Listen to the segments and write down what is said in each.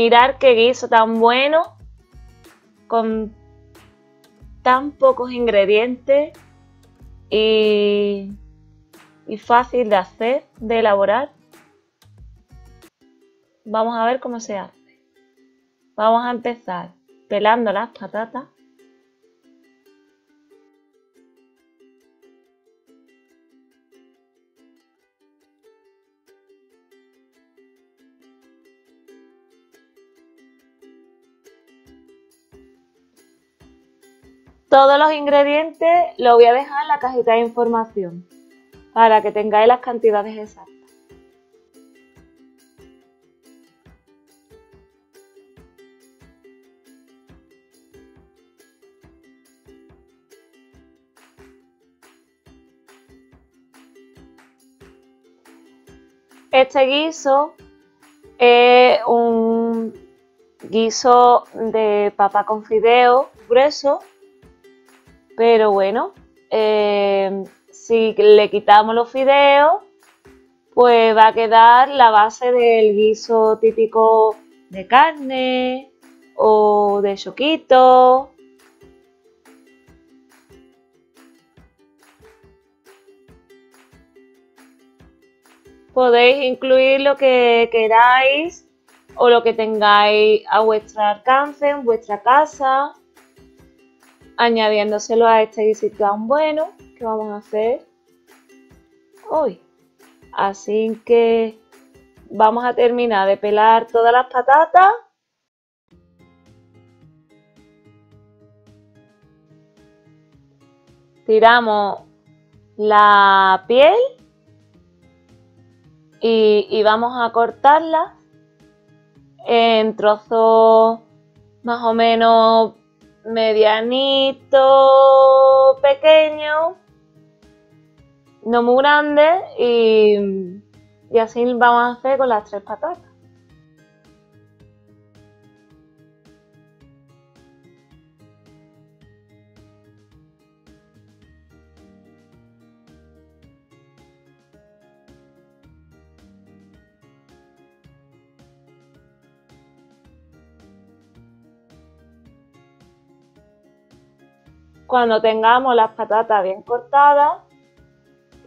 Mirar qué guiso tan bueno, con tan pocos ingredientes y, y fácil de hacer, de elaborar. Vamos a ver cómo se hace. Vamos a empezar pelando las patatas. Todos los ingredientes los voy a dejar en la cajita de información para que tengáis las cantidades exactas. Este guiso es un guiso de papa con fideo grueso pero bueno, eh, si le quitamos los fideos, pues va a quedar la base del guiso típico de carne o de choquito. Podéis incluir lo que queráis o lo que tengáis a vuestro alcance en vuestra casa añadiéndoselo a este guisito tan bueno que vamos a hacer hoy. Así que vamos a terminar de pelar todas las patatas. Tiramos la piel y, y vamos a cortarla en trozos más o menos medianito, pequeño, no muy grande y, así vamos a hacer con las tres patatas. Cuando tengamos las patatas bien cortadas,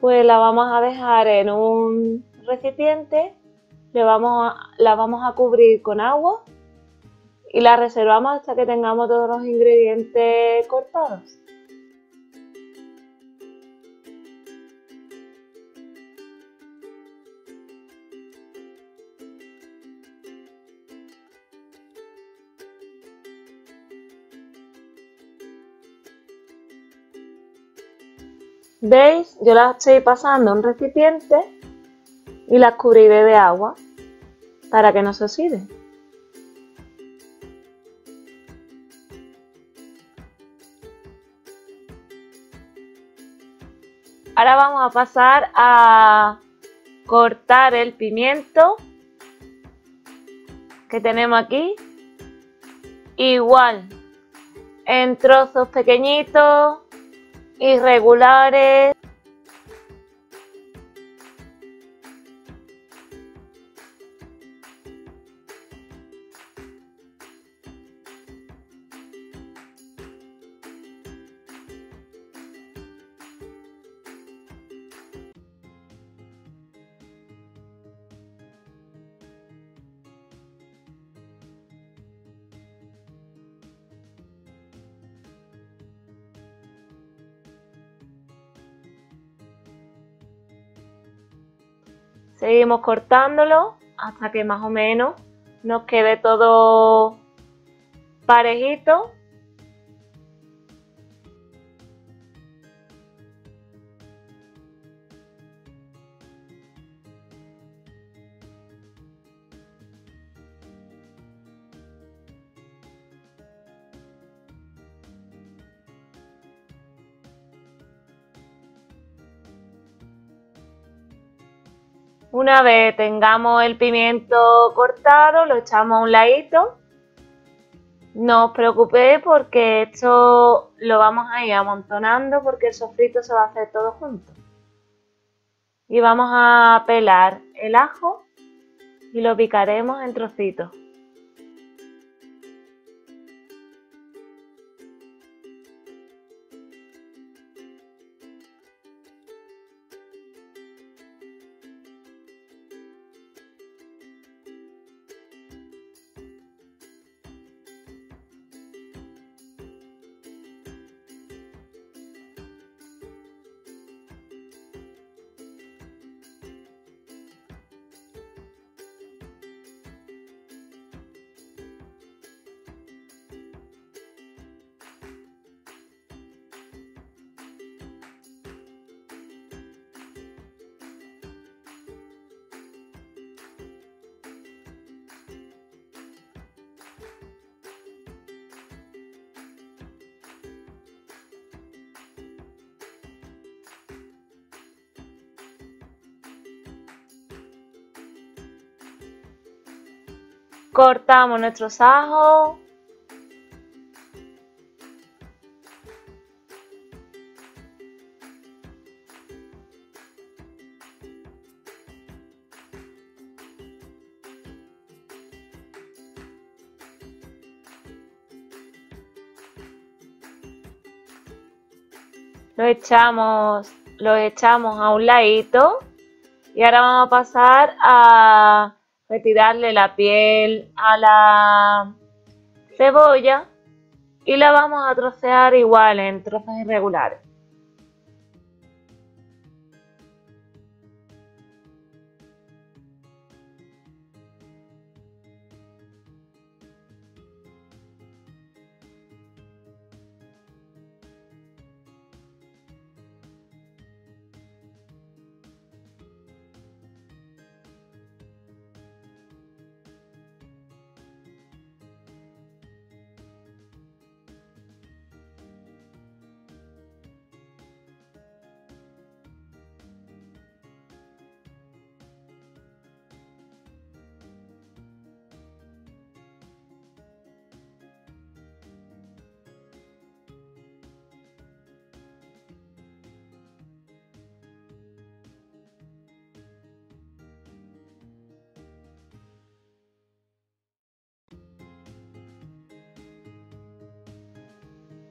pues las vamos a dejar en un recipiente, le vamos a, la vamos a cubrir con agua y la reservamos hasta que tengamos todos los ingredientes cortados. ¿Veis? Yo las estoy pasando a un recipiente y las cubriré de agua para que no se oxiden. Ahora vamos a pasar a cortar el pimiento que tenemos aquí. Igual, en trozos pequeñitos irregulares. Seguimos cortándolo hasta que más o menos nos quede todo parejito. Una vez tengamos el pimiento cortado, lo echamos a un ladito. No os preocupéis porque esto lo vamos a ir amontonando porque el sofrito se va a hacer todo junto. Y vamos a pelar el ajo y lo picaremos en trocitos. Cortamos nuestros ajos. Lo echamos, lo echamos a un ladito y ahora vamos a pasar a retirarle la piel a la cebolla y la vamos a trocear igual en trozos irregulares.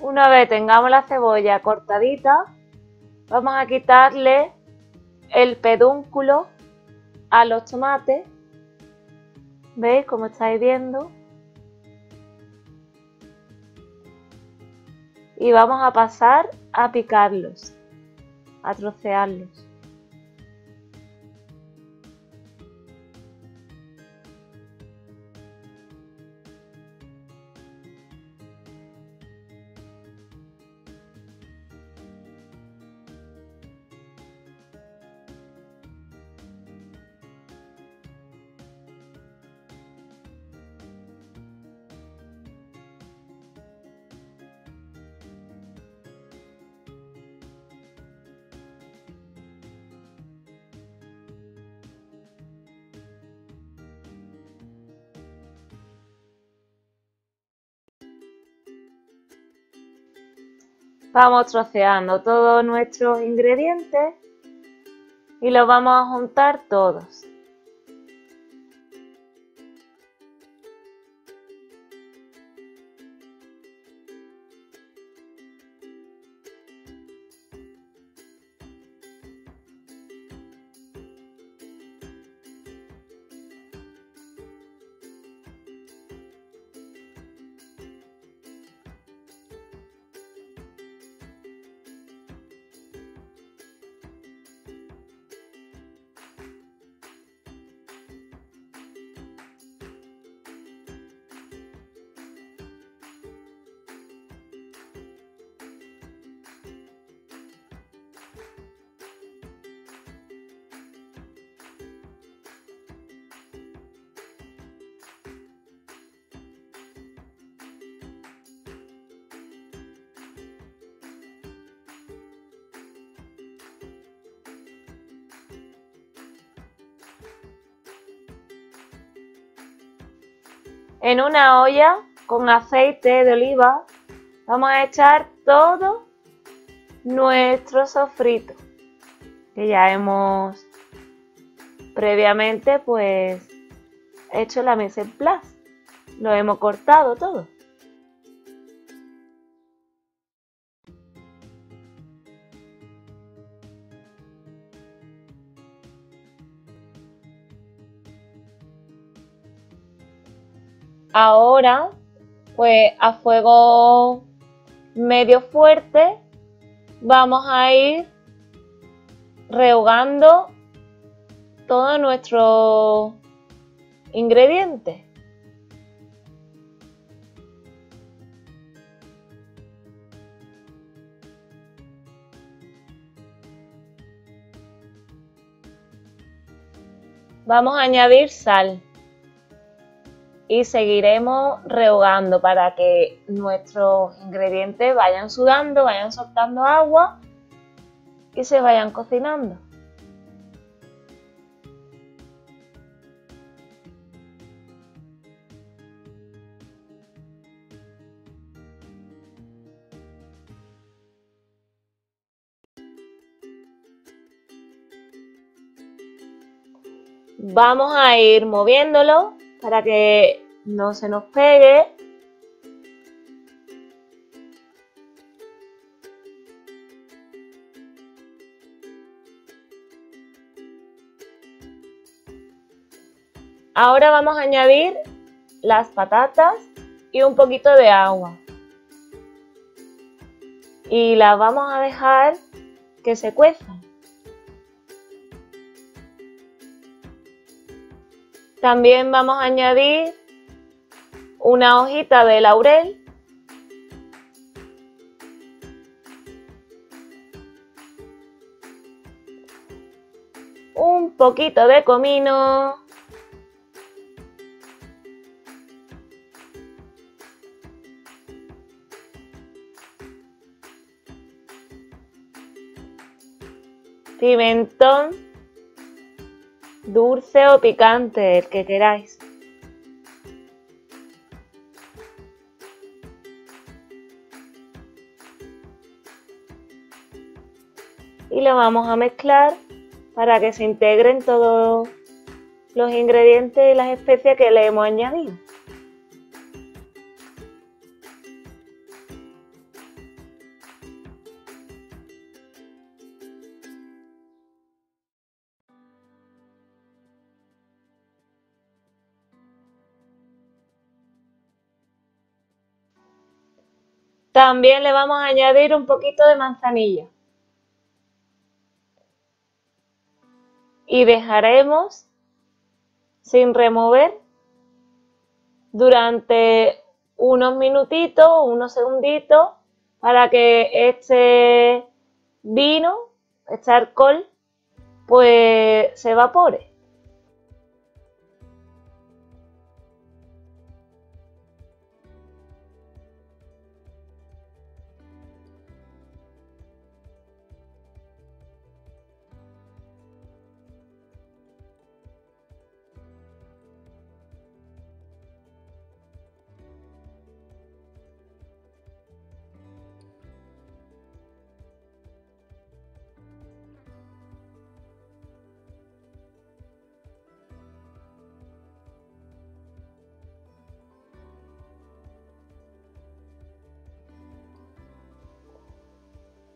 Una vez tengamos la cebolla cortadita, vamos a quitarle el pedúnculo a los tomates. ¿Veis como estáis viendo? Y vamos a pasar a picarlos, a trocearlos. Vamos troceando todos nuestros ingredientes y los vamos a juntar todos. En una olla con aceite de oliva vamos a echar todo nuestro sofrito que ya hemos previamente pues hecho la mise en place. Lo hemos cortado todo. Ahora, pues a fuego medio fuerte, vamos a ir rehogando todos nuestros ingredientes. Vamos a añadir sal y seguiremos rehogando para que nuestros ingredientes vayan sudando, vayan soltando agua y se vayan cocinando. Vamos a ir moviéndolo para que no se nos pegue. Ahora vamos a añadir las patatas y un poquito de agua. Y las vamos a dejar que se cuezan. También vamos a añadir una hojita de laurel un poquito de comino pimentón dulce o picante, el que queráis. Y lo vamos a mezclar para que se integren todos los ingredientes y las especias que le hemos añadido. También le vamos a añadir un poquito de manzanilla. Y dejaremos sin remover durante unos minutitos, unos segunditos, para que este vino, este alcohol, pues se evapore.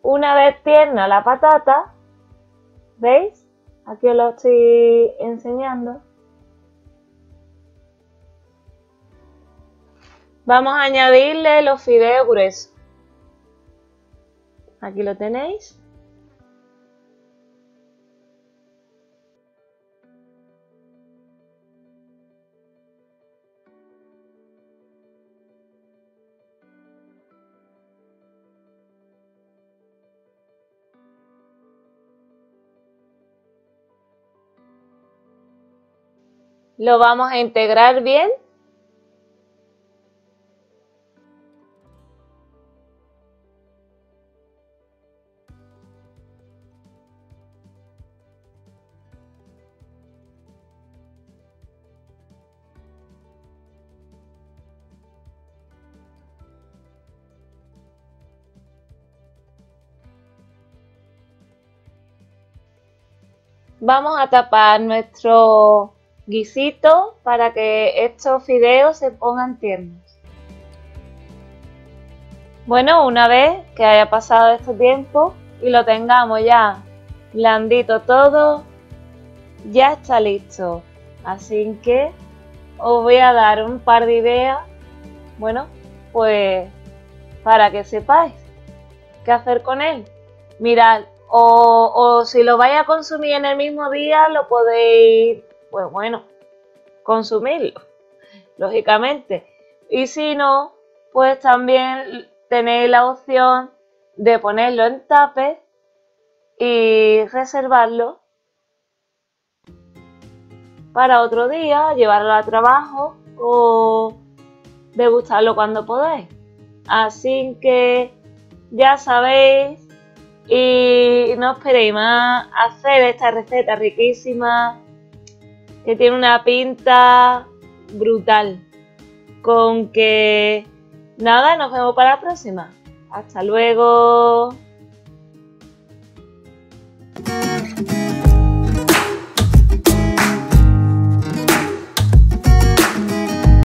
Una vez tierna la patata, ¿veis? Aquí os lo estoy enseñando. Vamos a añadirle los fideos gruesos. Aquí lo tenéis. Lo vamos a integrar bien. Vamos a tapar nuestro guisito para que estos fideos se pongan tiernos. Bueno, una vez que haya pasado este tiempo y lo tengamos ya blandito todo, ya está listo. Así que os voy a dar un par de ideas, bueno, pues para que sepáis qué hacer con él. Mirad, o, o si lo vais a consumir en el mismo día, lo podéis pues bueno, consumirlo, lógicamente. Y si no, pues también tenéis la opción de ponerlo en tape y reservarlo para otro día, llevarlo al trabajo o degustarlo cuando podáis. Así que ya sabéis y no esperéis más hacer esta receta riquísima que tiene una pinta brutal. Con que nada, nos vemos para la próxima. Hasta luego.